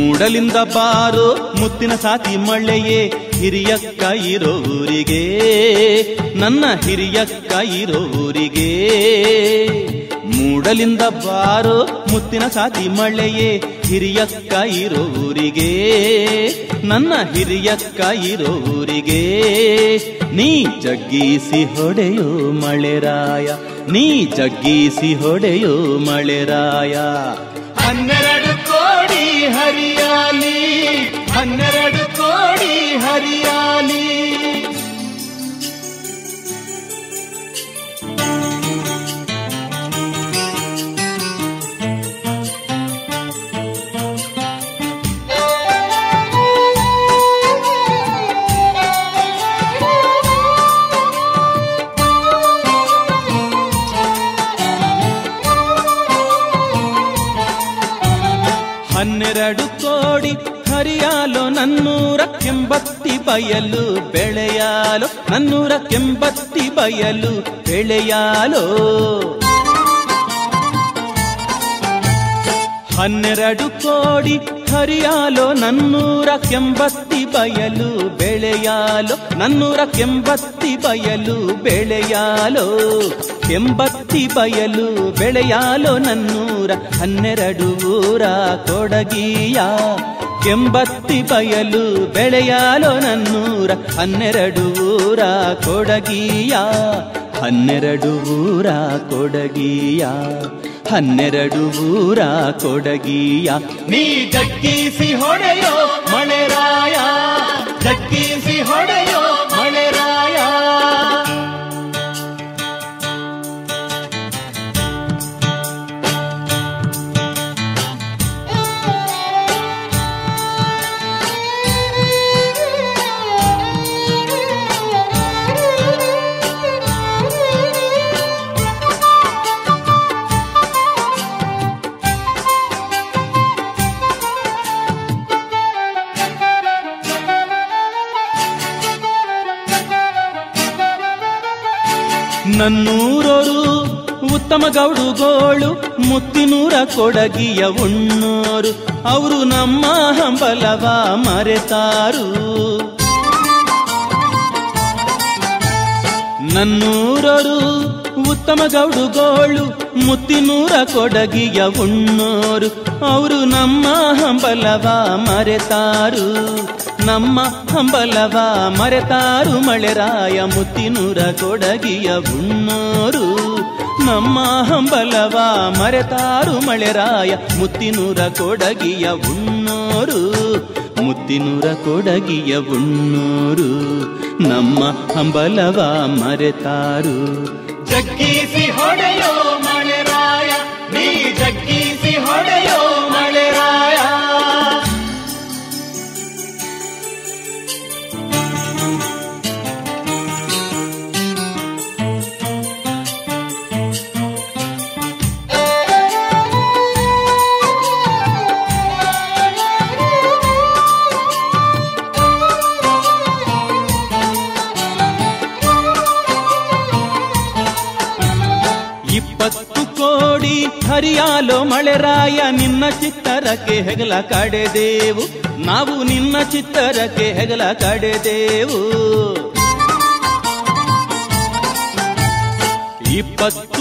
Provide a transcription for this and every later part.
ಮೂಡಲಿಂದ ಬಾರೋ ಮುತ್ತಿನ ಸಾತಿ ಮಳೆಯೇ ಹಿರಿಯಕ್ಕ ಇರೋ ಊರಿಗೆ ನನ್ನ ಹಿರಿಯಕ್ಕ ಇರೋ ಊರಿಗೆ ಮೂಡಲಿಂದ ಬಾರೋ ಮುತ್ತಿನ ಸಾತಿ ಮಳೆಯೇ ಹಿರಿಯಕ್ಕ ಇರೋ ಊರಿಗೆ ನನ್ನ ಹಿರಿಯಕ್ಕ ಇರೋ ಊರಿಗೆ ನೀ ಜಗ್ಗಿಸಿ ಹೊಡೆಯೋ ಮಳೆರಾಯ, ನೀ ಜಗ್ಗಿಸಿ ಹೊಡೆಯೋ ಮಳೆರಾಯ. ಹನ್ನೆರಡು ಹರಿಯಾಲಿ ಹನ್ನೆರಡು ಕೋಡಿ ಹರಿಯಾಲಿ. ಹನ್ನೆರಡು ಕೋಡಿ ಹರಿಯಾಲೋ ನನ್ನೂರ ಕೆಂಬತ್ತಿ ಬಯಲು ಬೆಳೆಯಾಲೋ ನನ್ನೂರ ಕೆಂಬತ್ತಿ ಬಯಲು ಬೆಳೆಯಾಲೋ. ಹನ್ನೆರಡು ಕೋಡಿ ಹರಿಯಾಲೋ ನನ್ನೂರ ಕೆಂಬತ್ತಿ ಬಯಲು ಬೆಳೆಯಾಲೋ ನನ್ನೂರ ಕೆಂಬತ್ತಿ ಬಯಲು ಬೆಳೆಯಾಲು. ಕೆಂಬತ್ತಿ ಬಯಲು ಬೆಳೆಯಾಲೋ ನನ್ನೂರ, ಹನ್ನೆರಡು ಊರ ಕೊಡಗಿಯ. ಕೆಂಬತ್ತಿ ಬಯಲು ಬೆಳೆಯಾಲೋ ನನ್ನೂರ, ಹನ್ನೆರಡು ಊರ ಕೊಡಗಿಯ. ಹನ್ನೆರಡು ಊರ ಕೊಡಗಿಯ, ಹನ್ನೆರಡು ಊರ ಕೊಡಗಿಯ. ನೀ ಜಗ್ಗಿಸಿ ಹೊಡೆಯೋ ಮಳೆರಾಯ ಜಗ್ಗಿಸಿ ಹೊಡೆಯೋ ನನ್ನೂರರು ಉತ್ತಮ ಗೌಡುಗೋಳು, ಮುತ್ತಿನೂರ ಕೊಡಗಿಯ ಉಣ್ಣೋರು ಅವರು ನಮ್ಮ ಹಂಬಲವ ಮರೆತಾರು. ನನ್ನೂರರು ಉತ್ತಮ ಗೌಡುಗೋಳು, ಮುತ್ತಿನೂರ ಕೊಡಗಿಯ ಉಣ್ಣೋರು ಅವರು ನಮ್ಮ ಹಂಬಲವ ಮರೆತಾರು. ನಮ್ಮ ಹಂಬಲವ ಮರೆತಾರು ಮಳೆರಾಯ ಮುತ್ತಿನೂರ ಕೊಡಗಿಯ ಹುಣ್ಣೂರು. ನಮ್ಮ ಹಂಬಲವ ಮರೆತಾರು ಮಳೆರಾಯ ಮುತ್ತಿನೂರ ಕೊಡಗಿಯ ಹುಣ್ಣೂರು. ಮುತ್ತಿನೂರ ಕೊಡಗಿಯ ಉಣ್ಣೋರು ನಮ್ಮ ಹಂಬಲವ ಮರೆತಾರು. ಜಗ್ಗಿಸಿ ಹೊಡೆಯೋ ಕೋಡಿ ಹರಿಯಾಲೋ ಮಳೆರಾಯ ನಿನ್ನ ಚಿತ್ತರಕ್ಕೆ ಹೆಗಲ ಕಡೆದೇವು. ನಾವು ನಿನ್ನ ಚಿತ್ತರಕ್ಕೆ ಹೆಗಲ ಕಡೆದೇವು. ಇಪ್ಪತ್ತು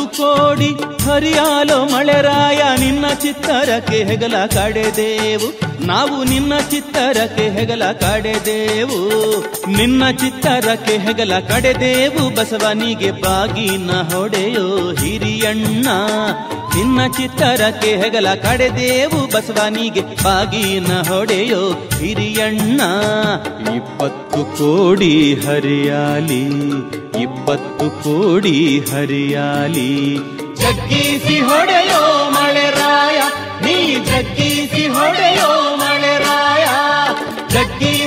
ಕೋಡಿ ಹರಿಯಾಲೋ ಮಳೆರಾಯ, ನಿನ್ನ ಚಿತ್ತರಕ್ಕೆ ಹೆಗಲ ಕಡೆದೇವು. ನಾವು ನಿನ್ನ ಚಿತ್ತರಕ್ಕೆ ಹೆಗಲ ಕಡೆದೇವು. ನಿನ್ನ ಚಿತ್ತರಕ್ಕೆ ಹೆಗಲ ಕಡೆದೇವು. ಬಸವನಿಗೆ ಬಾಗಿನ ಹೊಡೆಯೋ ಹಿರಿಯಣ್ಣ, ನಿನ್ನ ಚಿತ್ತರಕ್ಕೆ ಹೆಗಲ ಕಡೆದೇವು. ಬಸವನಿಗೆ ಬಾಗಿನ ಹೊಡೆಯೋ ಹಿರಿಯಣ್ಣ, ಇಪ್ಪತ್ತು ಕೋಡಿ ಹರಿಯಾಲಿ, ಇಪ್ಪತ್ತು ಕೋಡಿ ಹರಿಯಾಲಿ. ಜಗ್ಗಿಸಿ ಹೊಡೆಯೋ ಮಳೆರಾಯ ನೀ ಜಗ್ಗಿಸಿ ಹೊಡೆಯೋ ಮಳೆರಾಯ ಜಗ್ಗಿಸಿ